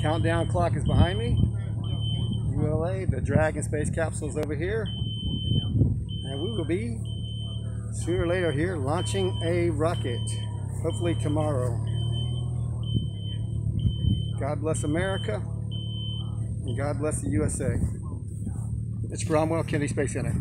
countdown clock is behind me. ULA, the Dragon space capsule is over here. And we will be sooner or later here launching a rocket. Hopefully tomorrow. God bless America. And God bless the USA. It's Bromwell Kennedy Space Center.